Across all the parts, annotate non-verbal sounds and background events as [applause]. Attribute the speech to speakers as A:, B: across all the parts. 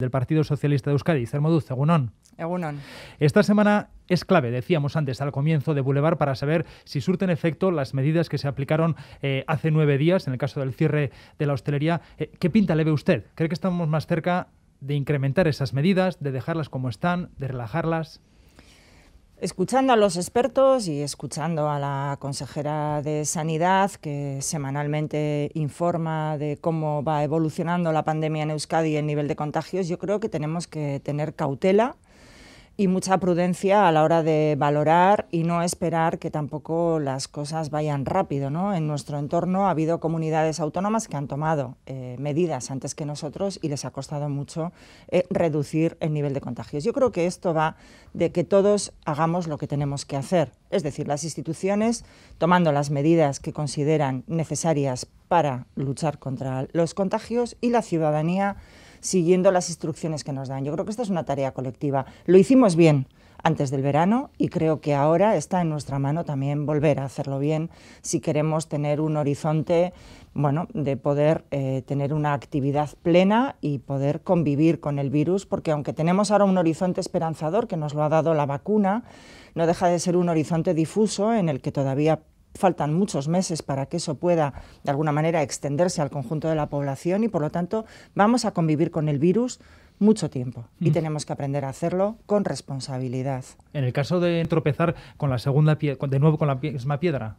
A: del Partido Socialista de Euskadi, Cermoduz, Egunon.
B: Egunon.
A: Esta semana es clave, decíamos antes al comienzo de Boulevard, para saber si surten efecto las medidas que se aplicaron eh, hace nueve días, en el caso del cierre de la hostelería. Eh, ¿Qué pinta le ve usted? ¿Cree que estamos más cerca de incrementar esas medidas, de dejarlas como están, de relajarlas?
B: Escuchando a los expertos y escuchando a la consejera de Sanidad, que semanalmente informa de cómo va evolucionando la pandemia en Euskadi y el nivel de contagios, yo creo que tenemos que tener cautela y mucha prudencia a la hora de valorar y no esperar que tampoco las cosas vayan rápido. ¿no? En nuestro entorno ha habido comunidades autónomas que han tomado eh, medidas antes que nosotros y les ha costado mucho eh, reducir el nivel de contagios. Yo creo que esto va de que todos hagamos lo que tenemos que hacer, es decir, las instituciones tomando las medidas que consideran necesarias para luchar contra los contagios y la ciudadanía siguiendo las instrucciones que nos dan. Yo creo que esta es una tarea colectiva. Lo hicimos bien antes del verano y creo que ahora está en nuestra mano también volver a hacerlo bien si queremos tener un horizonte bueno, de poder eh, tener una actividad plena y poder convivir con el virus, porque aunque tenemos ahora un horizonte esperanzador que nos lo ha dado la vacuna, no deja de ser un horizonte difuso en el que todavía faltan muchos meses para que eso pueda, de alguna manera, extenderse al conjunto de la población y, por lo tanto, vamos a convivir con el virus mucho tiempo y mm. tenemos que aprender a hacerlo con responsabilidad.
A: En el caso de tropezar con la segunda de nuevo con la misma piedra.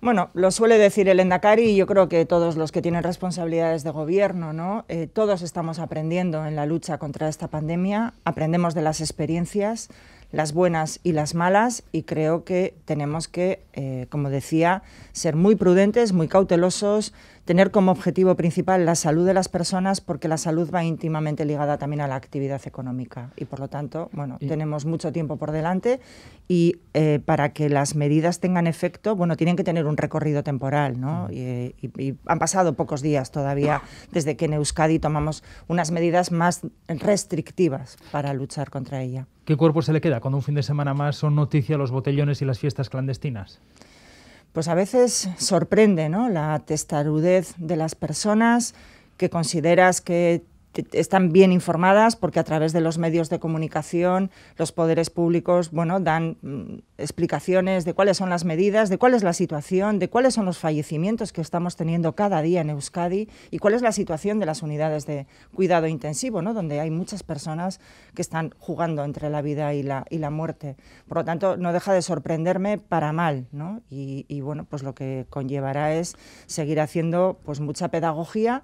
B: Bueno, lo suele decir el Endacari y yo creo que todos los que tienen responsabilidades de gobierno, ¿no? Eh, todos estamos aprendiendo en la lucha contra esta pandemia, aprendemos de las experiencias, las buenas y las malas y creo que tenemos que, eh, como decía, ser muy prudentes, muy cautelosos, tener como objetivo principal la salud de las personas porque la salud va íntimamente ligada también a la actividad económica y por lo tanto, bueno, tenemos mucho tiempo por delante y eh, para que las medidas tengan efecto, bueno, tienen que tener un recorrido temporal, ¿no? Y, y, han pasado pocos días todavía desde que en Euskadi tomamos unas medidas más restrictivas para luchar contra ella.
A: ¿Qué cuerpo se le queda cuando un fin de semana más son noticia los botellones y las fiestas clandestinas?
B: Pues a veces sorprende ¿no? la testarudez de las personas que consideras que están bien informadas porque a través de los medios de comunicación los poderes públicos bueno, dan mm, explicaciones de cuáles son las medidas, de cuál es la situación, de cuáles son los fallecimientos que estamos teniendo cada día en Euskadi y cuál es la situación de las unidades de cuidado intensivo, ¿no? donde hay muchas personas que están jugando entre la vida y la, y la muerte. Por lo tanto, no deja de sorprenderme para mal ¿no? y, y bueno, pues lo que conllevará es seguir haciendo pues, mucha pedagogía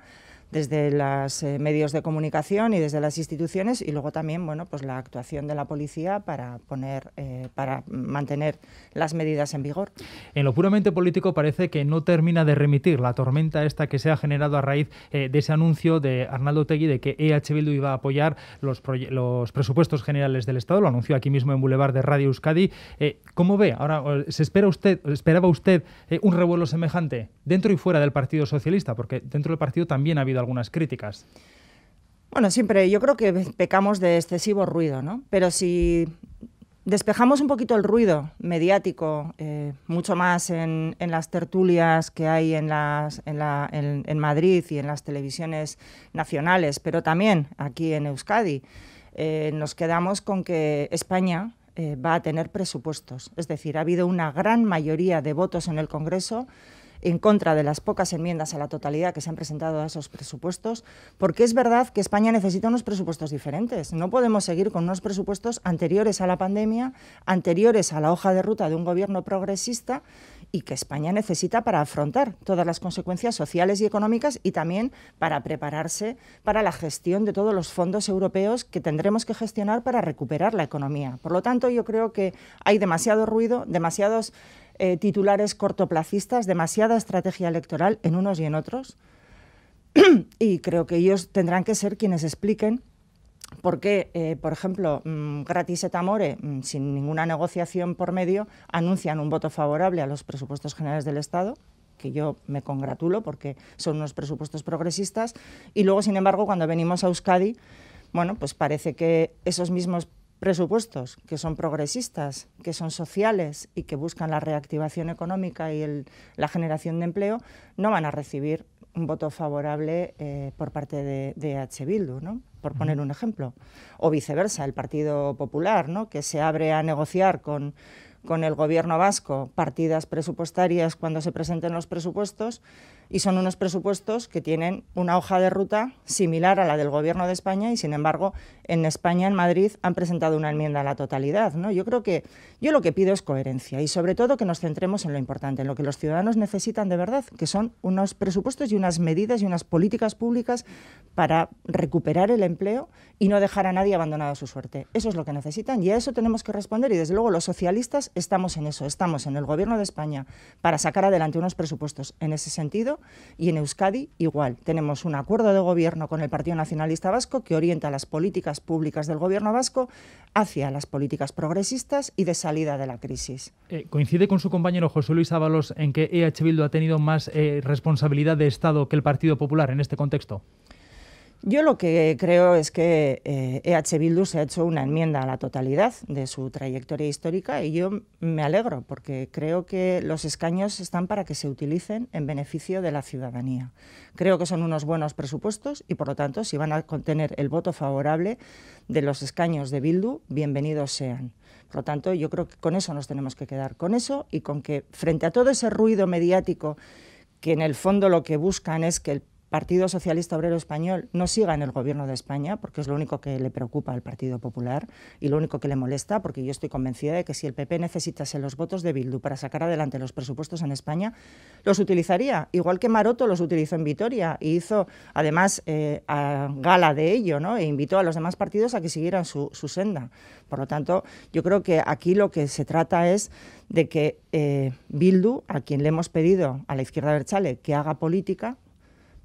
B: desde los eh, medios de comunicación y desde las instituciones y luego también bueno pues la actuación de la policía para poner eh, para mantener las medidas en vigor.
A: En lo puramente político parece que no termina de remitir la tormenta esta que se ha generado a raíz eh, de ese anuncio de Arnaldo Tegui de que EH Bildu iba a apoyar los, los presupuestos generales del Estado, lo anunció aquí mismo en Boulevard de Radio Euskadi. ¿Cómo ve? Ahora se espera usted esperaba usted un revuelo semejante dentro y fuera del Partido Socialista, porque dentro del partido también ha habido algunas críticas.
B: Bueno, siempre yo creo que pecamos de excesivo ruido, ¿no? Pero si despejamos un poquito el ruido mediático, eh, mucho más en, las tertulias que hay en, las, en, Madrid y en las televisiones nacionales, pero también aquí en Euskadi, eh, nos quedamos con que España eh, va a tener presupuestos. Es decir, ha habido una gran mayoría de votos en el Congreso en contra de las pocas enmiendas a la totalidad que se han presentado a esos presupuestos, porque es verdad que España necesita unos presupuestos diferentes. No podemos seguir con unos presupuestos anteriores a la pandemia, anteriores a la hoja de ruta de un gobierno progresista y que España necesita para afrontar todas las consecuencias sociales y económicas y también para prepararse para la gestión de todos los fondos europeos que tendremos que gestionar para recuperar la economía. Por lo tanto, yo creo que hay demasiado ruido, demasiados eh, titulares cortoplacistas, demasiada estrategia electoral en unos y en otros. [clears throat] y creo que ellos tendrán que ser quienes expliquen por qué, eh, por ejemplo, mm, Gratis et Amore, mm, sin ninguna negociación por medio, anuncian un voto favorable a los presupuestos generales del Estado, que yo me congratulo porque son unos presupuestos progresistas, y luego, sin embargo, cuando venimos a Euskadi, bueno, pues parece que esos mismos presupuestos que son progresistas, que son sociales y que buscan la reactivación económica y la generación de empleo, no van a recibir un voto favorable eh, por parte de, de H. Bildu, ¿no? por poner un ejemplo. O viceversa, el Partido Popular, ¿no? que se abre a negociar con, con el gobierno vasco partidas presupuestarias cuando se presenten los presupuestos y son unos presupuestos que tienen una hoja de ruta similar a la del Gobierno de España y, sin embargo, en España, en Madrid, han presentado una enmienda a la totalidad. ¿no? Yo creo que yo lo que pido es coherencia y, sobre todo, que nos centremos en lo importante, en lo que los ciudadanos necesitan de verdad, que son unos presupuestos y unas medidas y unas políticas públicas para recuperar el empleo y no dejar a nadie abandonado a su suerte. Eso es lo que necesitan y a eso tenemos que responder y, desde luego, los socialistas estamos en eso, estamos en el Gobierno de España para sacar adelante unos presupuestos en ese sentido y en Euskadi igual. Tenemos un acuerdo de gobierno con el Partido Nacionalista Vasco que orienta las políticas públicas del gobierno vasco hacia las políticas progresistas y de salida de la crisis.
A: Eh, ¿Coincide con su compañero José Luis Ábalos en que EH Bildu ha tenido más eh, responsabilidad de Estado que el Partido Popular en este contexto?
B: Yo lo que creo es que EH Bildu se ha hecho una enmienda a la totalidad de su trayectoria histórica y yo me alegro porque creo que los escaños están para que se utilicen en beneficio de la ciudadanía. Creo que son unos buenos presupuestos y por lo tanto si van a contener el voto favorable de los escaños de Bildu, bienvenidos sean. Por lo tanto, yo creo que con eso nos tenemos que quedar, con eso y con que frente a todo ese ruido mediático que en el fondo lo que buscan es que el Partido Socialista Obrero Español no siga en el gobierno de España, porque es lo único que le preocupa al Partido Popular y lo único que le molesta, porque yo estoy convencida de que si el PP necesitase los votos de Bildu para sacar adelante los presupuestos en España, los utilizaría, igual que Maroto los utilizó en Vitoria y hizo además eh, a gala de ello, ¿no? e invitó a los demás partidos a que siguieran su, senda. Por lo tanto, yo creo que aquí lo que se trata es de que eh, Bildu, a quien le hemos pedido a la izquierda Berchale que haga política,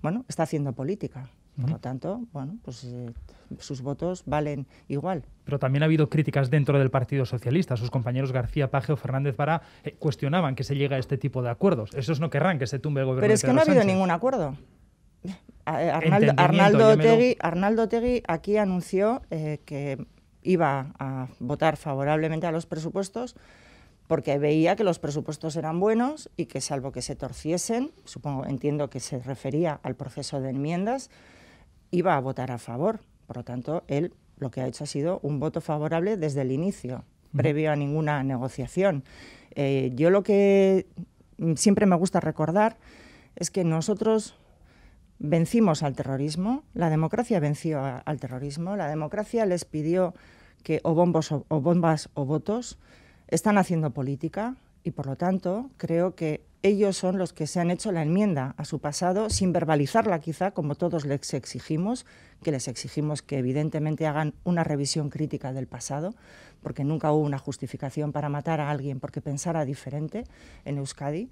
B: bueno, está haciendo política. Por lo tanto, bueno, pues eh, sus votos valen igual.
A: Pero también ha habido críticas dentro del Partido Socialista. Sus compañeros García Paje o Fernández Vara eh, cuestionaban que se llegue a este tipo de acuerdos. Esos no querrán que se tumbe el gobierno.
B: Pero es que no ha habido ningún acuerdo. Arnaldo, Arnaldo, Tegui, aquí anunció eh, que iba a votar favorablemente a los presupuestos porque veía que los presupuestos eran buenos y que salvo que se torciesen, supongo, entiendo que se refería al proceso de enmiendas, iba a votar a favor. Por lo tanto, él lo que ha hecho ha sido un voto favorable desde el inicio, previo a ninguna negociación. Eh, yo lo que siempre me gusta recordar es que nosotros vencimos al terrorismo, la democracia venció al terrorismo, la democracia les pidió que o, bombos, o bombas o votos, están haciendo política y por lo tanto creo que ellos son los que se han hecho la enmienda a su pasado sin verbalizarla quizá como todos les exigimos, que les exigimos que evidentemente hagan una revisión crítica del pasado, porque nunca hubo una justificación para matar a alguien porque pensara diferente en Euskadi,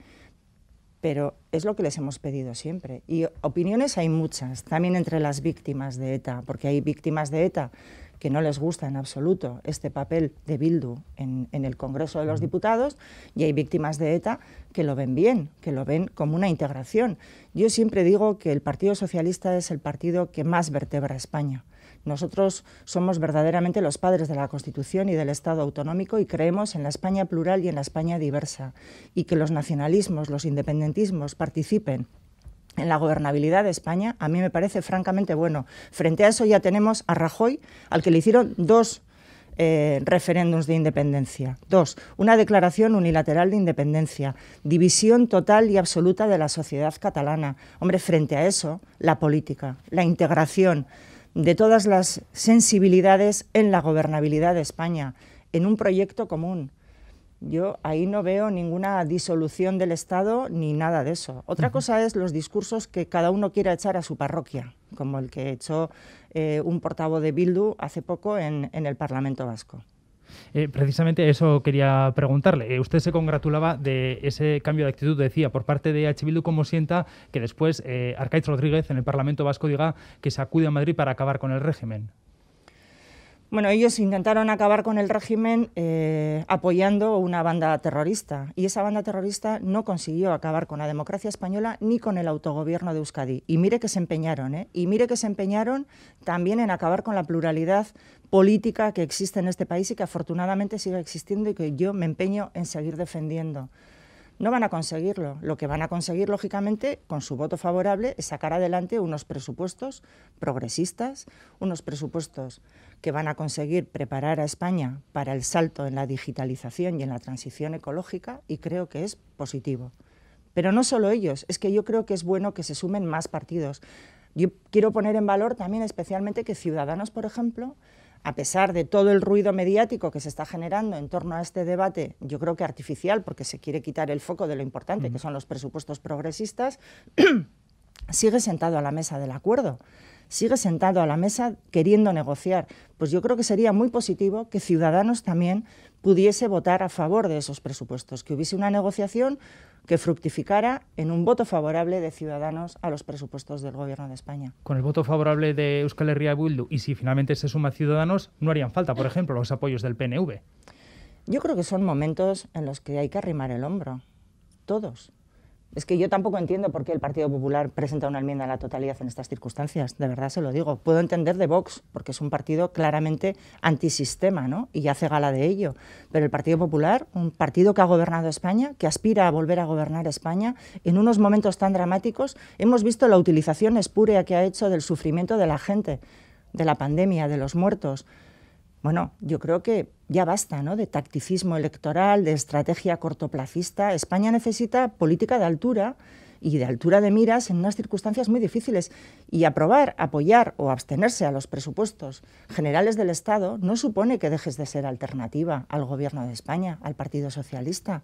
B: pero es lo que les hemos pedido siempre. Y opiniones hay muchas, también entre las víctimas de ETA, porque hay víctimas de ETA que no les gusta en absoluto este papel de Bildu en, el Congreso de los Diputados y hay víctimas de ETA que lo ven bien, que lo ven como una integración. Yo siempre digo que el Partido Socialista es el partido que más vertebra España. Nosotros somos verdaderamente los padres de la Constitución y del Estado autonómico y creemos en la España plural y en la España diversa y que los nacionalismos, los independentismos participen en la gobernabilidad de España, a mí me parece francamente bueno. Frente a eso ya tenemos a Rajoy, al que le hicieron dos eh, referéndums de independencia. Dos, una declaración unilateral de independencia, división total y absoluta de la sociedad catalana. Hombre, frente a eso, la política, la integración de todas las sensibilidades en la gobernabilidad de España, en un proyecto común yo ahí no veo ninguna disolución del Estado ni nada de eso. Otra cosa es los discursos que cada uno quiera echar a su parroquia, como el que echó eh, un portavoz de Bildu hace poco en, el Parlamento Vasco.
A: Eh, precisamente eso quería preguntarle. Eh, usted se congratulaba de ese cambio de actitud, decía, por parte de H. Bildu, cómo sienta que después eh, Arcaiz Rodríguez en el Parlamento Vasco diga que se acude a Madrid para acabar con el régimen.
B: Bueno, ellos intentaron acabar con el régimen eh, apoyando una banda terrorista y esa banda terrorista no consiguió acabar con la democracia española ni con el autogobierno de Euskadi. Y mire que se empeñaron, ¿eh? Y mire que se empeñaron también en acabar con la pluralidad política que existe en este país y que afortunadamente sigue existiendo y que yo me empeño en seguir defendiendo. No van a conseguirlo. Lo que van a conseguir, lógicamente, con su voto favorable, es sacar adelante unos presupuestos progresistas, unos presupuestos que van a conseguir preparar a España para el salto en la digitalización y en la transición ecológica, y creo que es positivo. Pero no solo ellos, es que yo creo que es bueno que se sumen más partidos. Yo quiero poner en valor también especialmente que Ciudadanos, por ejemplo, a pesar de todo el ruido mediático que se está generando en torno a este debate, yo creo que artificial, porque se quiere quitar el foco de lo importante, que son los presupuestos progresistas, [clears throat] sigue sentado a la mesa del acuerdo sigue sentado a la mesa queriendo negociar. Pues yo creo que sería muy positivo que Ciudadanos también pudiese votar a favor de esos presupuestos, que hubiese una negociación que fructificara en un voto favorable de Ciudadanos a los presupuestos del Gobierno de España.
A: Con el voto favorable de Euskal Herria Bildu y si finalmente se suma Ciudadanos, no harían falta, por ejemplo, los apoyos del PNV.
B: Yo creo que son momentos en los que hay que arrimar el hombro, todos. Es que yo tampoco entiendo por qué el Partido Popular presenta una enmienda a la totalidad en estas circunstancias, de verdad se lo digo. Puedo entender de Vox, porque es un partido claramente antisistema, ¿no? Y hace gala de ello. Pero el Partido Popular, un partido que ha gobernado España, que aspira a volver a gobernar España, en unos momentos tan dramáticos, hemos visto la utilización espúrea que ha hecho del sufrimiento de la gente, de la pandemia, de los muertos. Bueno, yo creo que ya basta ¿no? de tacticismo electoral, de estrategia cortoplacista. España necesita política de altura y de altura de miras en unas circunstancias muy difíciles. Y aprobar, apoyar o abstenerse a los presupuestos generales del Estado no supone que dejes de ser alternativa al Gobierno de España, al Partido Socialista.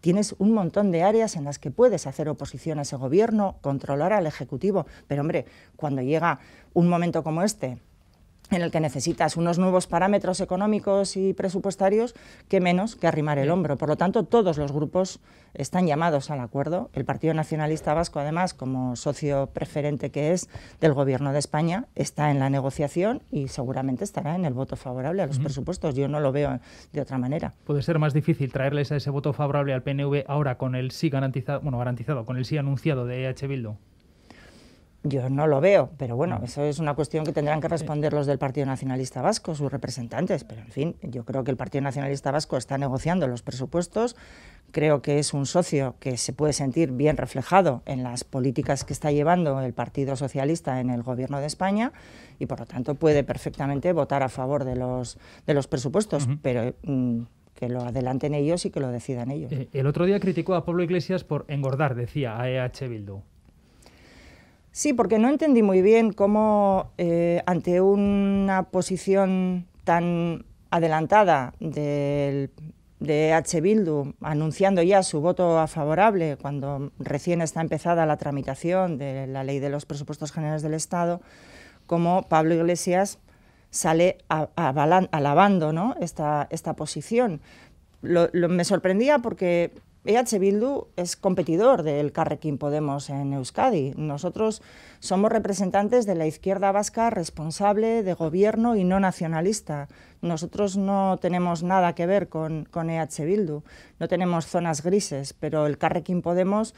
B: Tienes un montón de áreas en las que puedes hacer oposición a ese gobierno, controlar al Ejecutivo. Pero hombre, cuando llega un momento como este, en el que necesitas unos nuevos parámetros económicos y presupuestarios que menos que arrimar el hombro. Por lo tanto, todos los grupos están llamados al acuerdo. El Partido Nacionalista Vasco, además, como socio preferente que es del Gobierno de España, está en la negociación y seguramente estará en el voto favorable a los presupuestos. Yo no lo veo de otra manera.
A: Puede ser más difícil traerles a ese voto favorable al PNV ahora con el sí garantizado, bueno, garantizado, con el sí anunciado de EH Bildu.
B: Yo no lo veo, pero bueno, eso es una cuestión que tendrán que responder los del Partido Nacionalista Vasco, sus representantes. Pero en fin, yo creo que el Partido Nacionalista Vasco está negociando los presupuestos. Creo que es un socio que se puede sentir bien reflejado en las políticas que está llevando el Partido Socialista en el Gobierno de España y por lo tanto puede perfectamente votar a favor de los, de los presupuestos. Pero. Mm, que lo adelanten ellos y que lo decidan ellos.
A: Eh, el otro día criticó a Pablo Iglesias por engordar, decía, a EH Bildu.
B: Sí, porque no entendí muy bien cómo eh, ante una posición tan adelantada del, de H. Bildu, anunciando ya su voto a favorable cuando recién está empezada la tramitación de la ley de los presupuestos generales del Estado, como Pablo Iglesias sale alabando ¿no? esta, esta posición. me sorprendía porque EH Bildu es competidor del Carrequín Podemos en Euskadi. Nosotros somos representantes de la izquierda vasca responsable de gobierno y no nacionalista. Nosotros no tenemos nada que ver con, con EH Bildu, no tenemos zonas grises, pero el Carrequín Podemos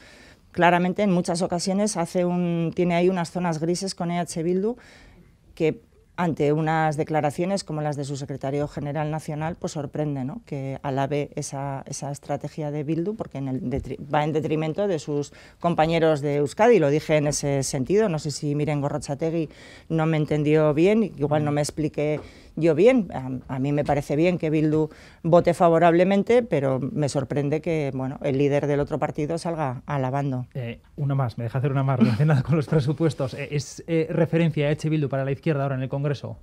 B: claramente en muchas ocasiones hace un, tiene ahí unas zonas grises con EH Bildu que ante unas declaraciones como las de su secretario general nacional, pues sorprende ¿no? que alabe esa, esa estrategia de Bildu, porque en el va en detrimento de sus compañeros de Euskadi. Lo dije en ese sentido. No sé si Miren Gorrochategui no me entendió bien, igual no me expliqué yo bien. A, mí me parece bien que Bildu vote favorablemente, pero me sorprende que bueno, el líder del otro partido salga alabando.
A: Eh, una más, me deja hacer una más relacionada con los presupuestos. Eh, ¿Es eh, referencia a Eche Bildu para la izquierda ahora en el Congreso?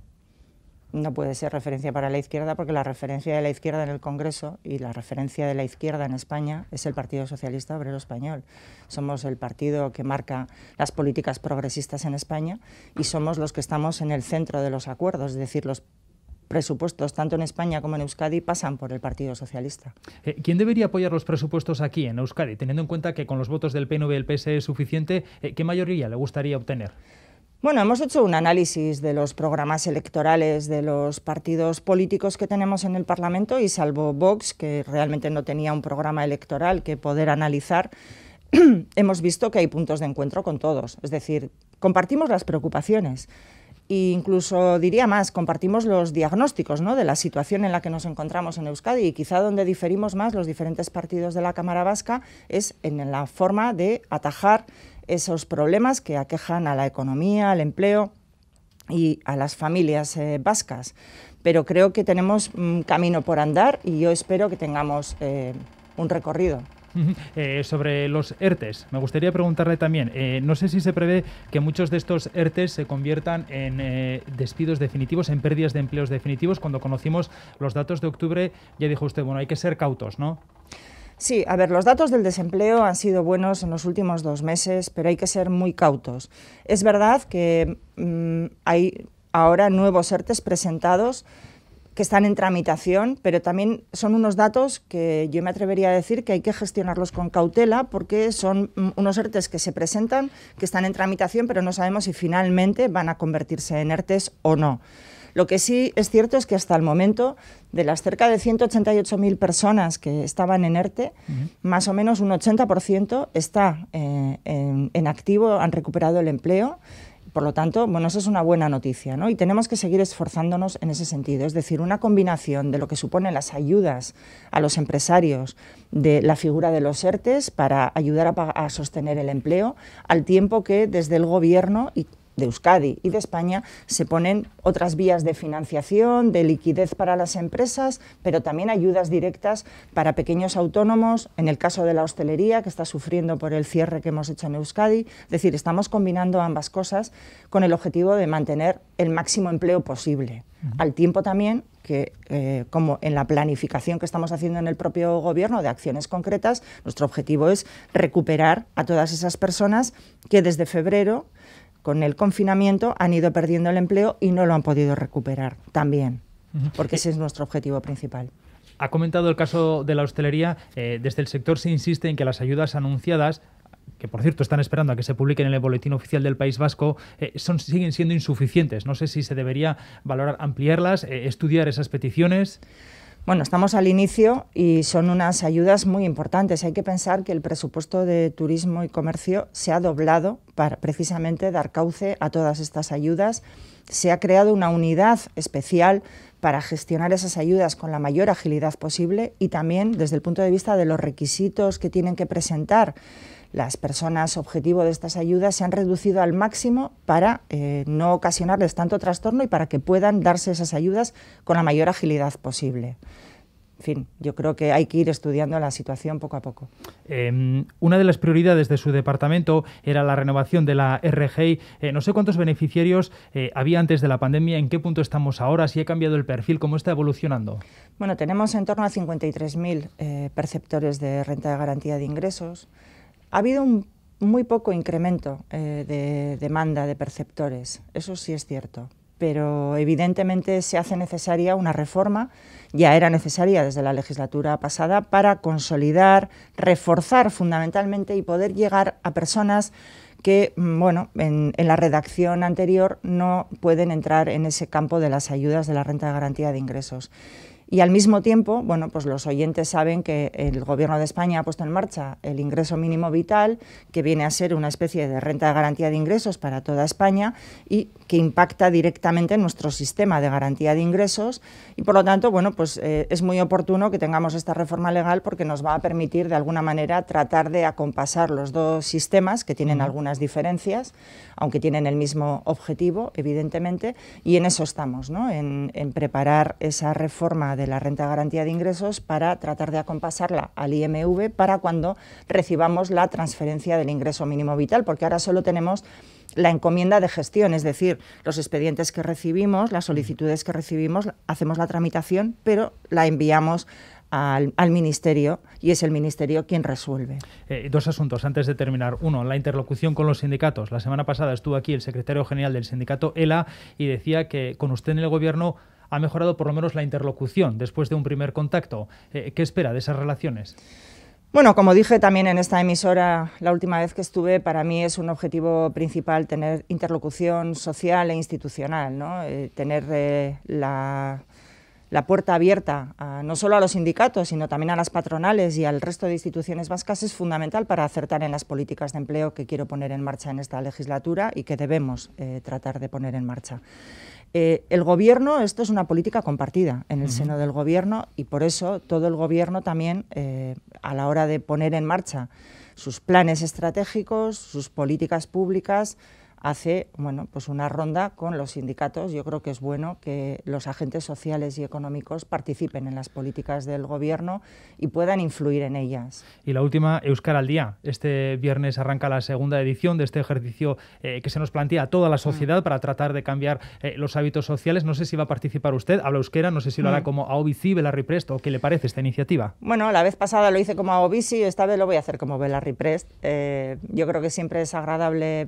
B: no puede ser referencia para la izquierda porque la referencia de la izquierda en el Congreso y la referencia de la izquierda en España es el Partido Socialista Obrero Español. Somos el partido que marca las políticas progresistas en España y somos los que estamos en el centro de los acuerdos, es decir, los presupuestos, tanto en España como en Euskadi, pasan por el Partido Socialista.
A: Eh, ¿Quién debería apoyar los presupuestos aquí, en Euskadi, teniendo en cuenta que con los votos del PNV y el PS es suficiente? Eh, ¿Qué mayoría le gustaría obtener?
B: Bueno, hemos hecho un análisis de los programas electorales de los partidos políticos que tenemos en el Parlamento y salvo Vox, que realmente no tenía un programa electoral que poder analizar, [clears throat] hemos visto que hay puntos de encuentro con todos. Es decir, compartimos las preocupaciones E incluso diría más, compartimos los diagnósticos ¿no? de la situación en la que nos encontramos en Euskadi y quizá donde diferimos más los diferentes partidos de la Cámara Vasca es en la forma de atajar esos problemas que aquejan a la economía, al empleo y a las familias eh, vascas. Pero creo que tenemos un camino por andar y yo espero que tengamos eh, un recorrido. [laughs]
A: Eh, sobre los ERTES, me gustaría preguntarle también, eh, no sé si se prevé que muchos de estos ERTES se conviertan en eh, despidos definitivos, en pérdidas de empleos definitivos. Cuando conocimos los datos de octubre, ya dijo usted, bueno, hay que ser cautos, ¿no?
B: Sí, a ver, los datos del desempleo han sido buenos en los últimos dos meses, pero hay que ser muy cautos. Es verdad que mm, hay ahora nuevos ERTES presentados que están en tramitación, pero también son unos datos que yo me atrevería a decir que hay que gestionarlos con cautela porque son unos ERTES que se presentan, que están en tramitación, pero no sabemos si finalmente van a convertirse en ERTES o no. Lo que sí es cierto es que hasta el momento, de las cerca de 188.000 personas que estaban en ERTE, más o menos un 80% está eh, en activo, han recuperado el empleo por lo tanto, bueno, eso es una buena noticia, ¿no? Y tenemos que seguir esforzándonos en ese sentido. Es decir, una combinación de lo que suponen las ayudas a los empresarios, de la figura de los ERTES para ayudar a, a sostener el empleo, al tiempo que desde el Gobierno y de Euskadi y de España se ponen otras vías de financiación, de liquidez para las empresas, pero también ayudas directas para pequeños autónomos, en el caso de la hostelería, que está sufriendo por el cierre que hemos hecho en Euskadi. Es decir, estamos combinando ambas cosas con el objetivo de mantener el máximo empleo posible. Al tiempo también que, eh, como en la planificación que estamos haciendo en el propio Gobierno de acciones concretas, nuestro objetivo es recuperar a todas esas personas que desde febrero con el confinamiento han ido perdiendo el empleo y no lo han podido recuperar también, porque ese es nuestro objetivo principal.
A: Ha comentado el caso de la hostelería. Eh, desde el sector se insiste en que las ayudas anunciadas que por cierto están esperando a que se publiquen en el boletín oficial del País Vasco, eh, son, siguen siendo insuficientes. No sé si se debería valorar ampliarlas, eh, estudiar esas peticiones.
B: Bueno, estamos al inicio y son unas ayudas muy importantes. Hay que pensar que el presupuesto de turismo y comercio se ha doblado para precisamente dar cauce a todas estas ayudas. Se ha creado una unidad especial para gestionar esas ayudas con la mayor agilidad posible y también desde el punto de vista de los requisitos que tienen que presentar las personas objetivo de estas ayudas se han reducido al máximo para eh, no ocasionarles tanto trastorno y para que puedan darse esas ayudas con la mayor agilidad posible. En fin, yo creo que hay que ir estudiando la situación poco a poco.
A: Em, una de las prioridades de su departamento era la renovación de la RGI. Eh, no sé cuántos beneficiarios eh, había antes de la pandemia, en qué punto estamos ahora, si ha cambiado el perfil, cómo está evolucionando.
B: Bueno, tenemos en torno a 53.000 perceptores de renta de garantía de ingresos. Ha habido un muy poco incremento eh, de demanda de perceptores, eso sí es cierto, pero evidentemente se hace necesaria una reforma, ya era necesaria desde la legislatura pasada, para consolidar, reforzar fundamentalmente y poder llegar a personas que, mm, bueno, en, en, la redacción anterior no pueden entrar en ese campo de las ayudas de la renta de garantía de ingresos. Y al mismo tiempo, bueno, pues los oyentes saben que el Gobierno de España ha puesto en marcha el ingreso mínimo vital, que viene a ser una especie de renta de garantía de ingresos para toda España y que impacta directamente en nuestro sistema de garantía de ingresos. Y por lo tanto, bueno, pues eh, es muy oportuno que tengamos esta reforma legal porque nos va a permitir de alguna manera tratar de acompasar los dos sistemas que tienen algunas diferencias, aunque tienen el mismo objetivo, evidentemente, y en eso estamos, ¿no? en, en preparar esa reforma de de la renta garantía de ingresos para tratar de acompasarla al IMV para cuando recibamos la transferencia del ingreso mínimo vital, porque ahora solo tenemos la encomienda de gestión, es decir, los expedientes que recibimos, las solicitudes que recibimos, hacemos la tramitación, pero la enviamos al, Ministerio y es el Ministerio quien resuelve.
A: Eh, dos asuntos antes de terminar. Uno, la interlocución con los sindicatos. La semana pasada estuvo aquí el secretario general del sindicato ELA y decía que con usted en el Gobierno ha mejorado por lo menos la interlocución después de un primer contacto. Eh, ¿Qué espera de esas relaciones?
B: Bueno, como dije también en esta emisora la última vez que estuve, para mí es un objetivo principal tener interlocución social e institucional, ¿no? Eh, tener eh, la, la puerta abierta no solo a los sindicatos, sino también a las patronales y al resto de instituciones vascas es fundamental para acertar en las políticas de empleo que quiero poner en marcha en esta legislatura y que debemos eh, tratar de poner en marcha. Eh, el gobierno, esto es una política compartida en el seno del gobierno y por eso todo el gobierno también, eh, a la hora de poner en marcha sus planes estratégicos, sus políticas públicas, hace bueno, pues una ronda con los sindicatos. Yo creo que es bueno que los agentes sociales y económicos participen en las políticas del Gobierno y puedan influir en ellas.
A: Y la última, Euskara al Día. Este viernes arranca la segunda edición de este ejercicio eh, que se nos plantea a toda la sociedad mm. para tratar de cambiar eh, los hábitos sociales. No sé si va a participar usted, habla euskera, no sé si lo hará mm. como AOBICI, Belarri Prest, o qué le parece esta iniciativa.
B: Bueno, la vez pasada lo hice como AOBICI, esta vez lo voy a hacer como Belarri Prest. Eh, yo creo que siempre es agradable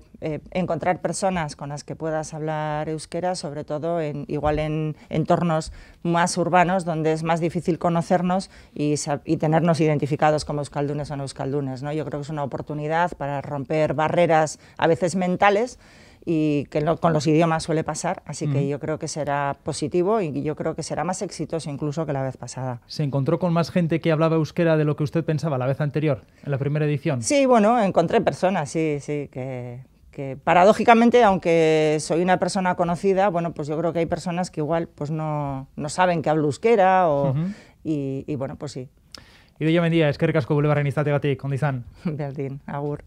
B: encontrar personas con las que puedas hablar euskera, sobre todo en, igual en entornos más urbanos donde es más difícil conocernos y, tenernos identificados como euskaldunes o no euskaldunes. ¿no? Yo creo que es una oportunidad para romper barreras a veces mentales y que con los idiomas suele pasar, así que yo creo que será positivo y yo creo que será más exitoso incluso que la vez pasada.
A: ¿Se encontró con más gente que hablaba euskera de lo que usted pensaba la vez anterior, en la primera edición?
B: Sí, bueno, encontré personas, sí, sí, que, que paradójicamente, aunque soy una persona conocida, bueno, pues yo creo que hay personas que igual pues no, no saben que hablo euskera o, y, y, bueno, pues sí.
A: Idoia mendia, eskerrik asko bulebarren izategatik, ondizan. [laughs]
B: Berdin, agur.